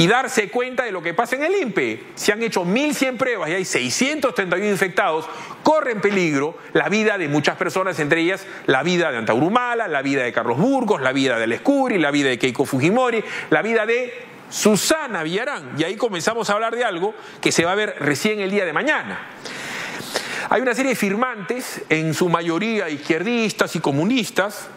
y darse cuenta de lo que pasa en el INPE. Se han hecho 1.100 pruebas y hay 631 infectados, corre en peligro la vida de muchas personas, entre ellas la vida de Antaurumala, la vida de Carlos Burgos, la vida de Lescuri, la vida de Keiko Fujimori, la vida de Susana Villarán. Y ahí comenzamos a hablar de algo que se va a ver recién el día de mañana. Hay una serie de firmantes, en su mayoría izquierdistas y comunistas,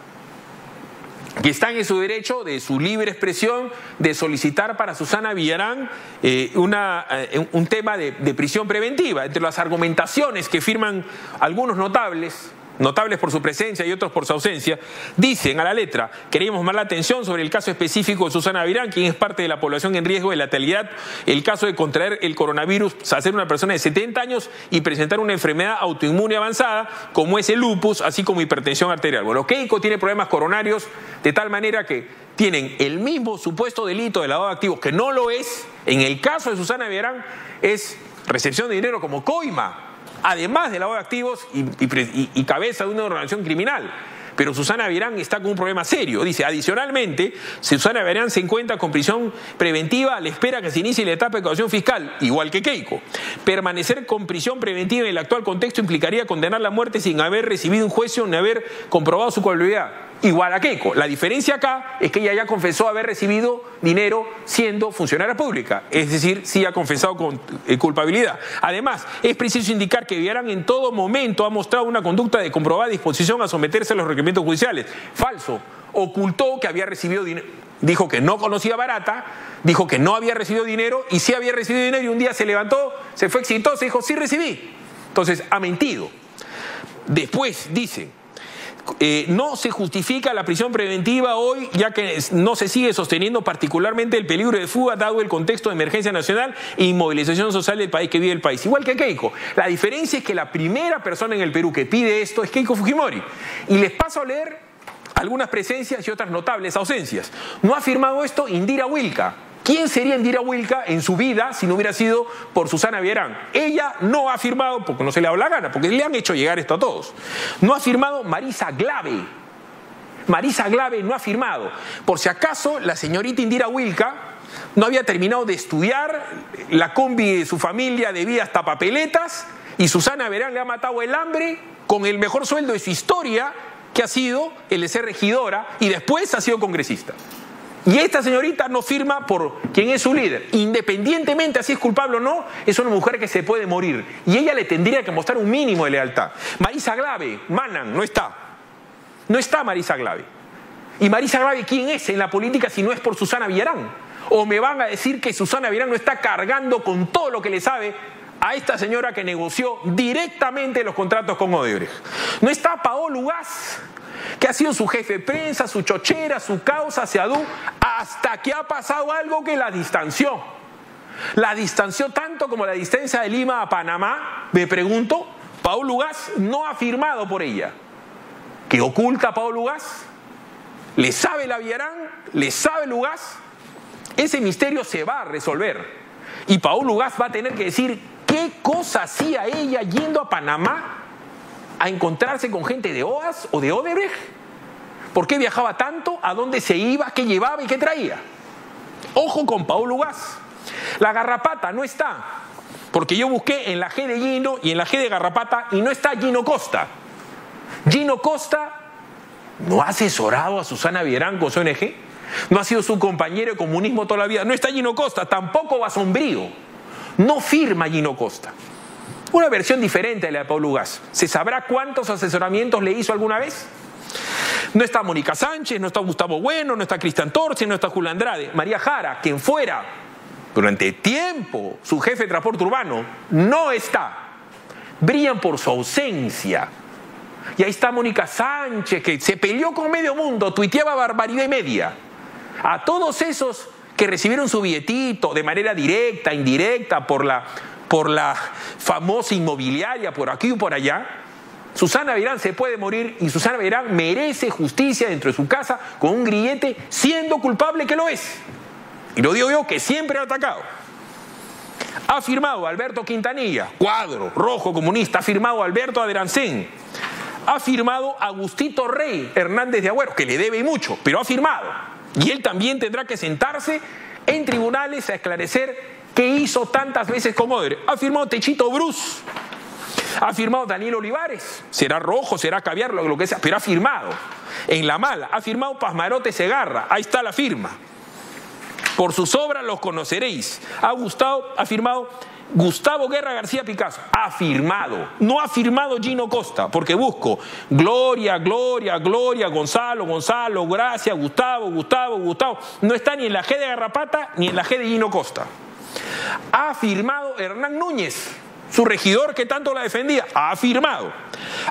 que están en su derecho de su libre expresión de solicitar para Susana Villarán eh, eh, un tema de prisión preventiva. Entre las argumentaciones que firman algunos notables, notables por su presencia y otros por su ausencia, dicen a la letra, queríamos llamar la atención sobre el caso específico de Susana Virán, quien es parte de la población en riesgo de latalidad, el caso de contraer el coronavirus, hacer una persona de 70 años y presentar una enfermedad autoinmune avanzada, como es el lupus, así como hipertensión arterial. Bueno, Keiko tiene problemas coronarios de tal manera que tienen el mismo supuesto delito de lavado de activos, que no lo es, en el caso de Susana Virán, es recepción de dinero como coima además de lavado de activos y, cabeza de una organización criminal. Pero Susana Verán está con un problema serio. Dice, adicionalmente, Susana Verán se encuentra con prisión preventiva a la espera que se inicie la etapa de ecuación fiscal, igual que Keiko. Permanecer con prisión preventiva en el actual contexto implicaría condenar la muerte sin haber recibido un juicio ni haber comprobado su culpabilidad igual a Keiko. La diferencia acá es que ella ya confesó haber recibido dinero siendo funcionaria pública, es decir, sí ha confesado con eh, culpabilidad. Además, es preciso indicar que Villarán en todo momento ha mostrado una conducta de comprobada disposición a someterse a los requerimientos judiciales. Falso. Ocultó que había recibido dinero. Dijo que no conocía Barata, dijo que no había recibido dinero y sí había recibido dinero y un día se levantó, se fue exitoso y dijo, sí recibí. Entonces, ha mentido. Después dice, eh, no se justifica la prisión preventiva hoy, ya que no se sigue sosteniendo particularmente el peligro de fuga dado el contexto de emergencia nacional e inmovilización social del país que vive el país. Igual que Keiko. La diferencia es que la primera persona en el Perú que pide esto es Keiko Fujimori. Y les paso a leer algunas presencias y otras notables ausencias. No ha firmado esto Indira Wilka ¿Quién sería Indira Wilka en su vida si no hubiera sido por Susana Vierán? Ella no ha firmado, porque no se le ha dado la gana, porque le han hecho llegar esto a todos. No ha firmado Marisa Glave. Marisa Glave no ha firmado. Por si acaso, la señorita Indira Wilka no había terminado de estudiar, la combi de su familia debía hasta papeletas, y Susana Verán le ha matado el hambre con el mejor sueldo de su historia, que ha sido el de ser regidora, y después ha sido congresista. Y esta señorita no firma por quien es su líder. Independientemente así es culpable o no, es una mujer que se puede morir. Y ella le tendría que mostrar un mínimo de lealtad. Marisa Glave, Manan, no está. No está Marisa Glave. ¿Y Marisa Glave quién es en la política si no es por Susana Villarán? ¿O me van a decir que Susana Villarán no está cargando con todo lo que le sabe a esta señora que negoció directamente los contratos con Odebrecht? ¿No está Paolo Ugaz? Que ha sido su jefe de prensa, su chochera, su causa, Seadú, hasta que ha pasado algo que la distanció. La distanció tanto como la distancia de Lima a Panamá, me pregunto, Paul Lugas no ha firmado por ella. ¿Qué oculta Paul Lugas? ¿Le sabe la Villarán? ¿Le sabe Lugas? Ese misterio se va a resolver. Y Paul Lugas va a tener que decir qué cosa hacía ella yendo a Panamá a encontrarse con gente de OAS o de Odebrecht? ¿Por qué viajaba tanto? ¿A dónde se iba? ¿Qué llevaba y qué traía? Ojo con Paulo Gas. La garrapata no está. Porque yo busqué en la G de Gino y en la G de Garrapata y no está Gino Costa. Gino Costa no ha asesorado a Susana Vierán con su ONG. No ha sido su compañero de comunismo toda la vida. No está Gino Costa, tampoco va sombrío. No firma Gino Costa. Una versión diferente de la de Paul Gas. ¿Se sabrá cuántos asesoramientos le hizo alguna vez? No está Mónica Sánchez, no está Gustavo Bueno, no está Cristian Torci, no está Julio Andrade. María Jara, quien fuera durante tiempo su jefe de transporte urbano, no está. Brillan por su ausencia. Y ahí está Mónica Sánchez, que se peleó con medio mundo, tuiteaba barbaridad y media. A todos esos que recibieron su billetito de manera directa, indirecta, por la por la famosa inmobiliaria por aquí o por allá, Susana Verán se puede morir y Susana Verán merece justicia dentro de su casa con un grillete siendo culpable que lo es. Y lo digo yo que siempre ha atacado. Ha firmado Alberto Quintanilla, cuadro, rojo comunista, ha firmado Alberto Aderancén, ha firmado Agustito Rey Hernández de Agüero, que le debe mucho, pero ha firmado. Y él también tendrá que sentarse en tribunales a esclarecer qué hizo tantas veces con. Ha firmado Techito Bruce, ha firmado Daniel Olivares, será rojo, será caviar, lo que sea, pero ha firmado. En la mala, ha firmado Pasmarote Segarra, ahí está la firma. Por sus obras los conoceréis. Ha, gustado, ha firmado Gustavo Guerra García Picasso. Ha firmado. No ha firmado Gino Costa, porque busco Gloria, Gloria, Gloria, Gonzalo, Gonzalo, Gracia, Gustavo, Gustavo, Gustavo. No está ni en la G de Garrapata ni en la G de Gino Costa. Ha firmado Hernán Núñez su regidor que tanto la defendía, ha firmado.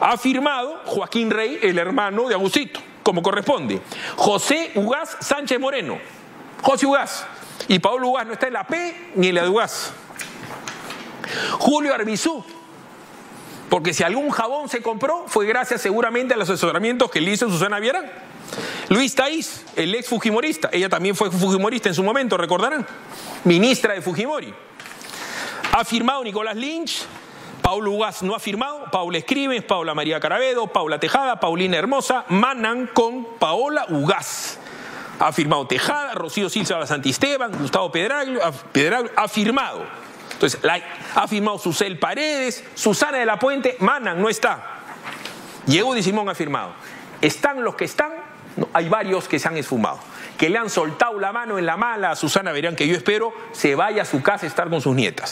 Ha firmado Joaquín Rey, el hermano de Agusito, como corresponde. José Ugaz Sánchez Moreno. José Ugaz. Y Pablo Ugaz no está en la P ni en la de Ugaz. Julio Arbizú. Porque si algún jabón se compró, fue gracias seguramente a los asesoramientos que le hizo Susana Vierán. Luis Taís, el ex Fujimorista, ella también fue Fujimorista en su momento, recordarán, ministra de Fujimori. Ha firmado Nicolás Lynch, Paulo Ugaz no ha firmado, Paula Escribes, Paula María Carabedo, Paula Tejada, Paulina Hermosa, manan con Paola Ugaz. Ha firmado Tejada, Rocío Silva Santisteban, Gustavo Pedraglio, ha firmado. Entonces, ha firmado Susel Paredes, Susana de la Puente, Manan no está. Diego de Simón ha firmado. Están los que están, hay varios que se han esfumado que le han soltado la mano en la mala a Susana Verán, que yo espero se vaya a su casa a estar con sus nietas.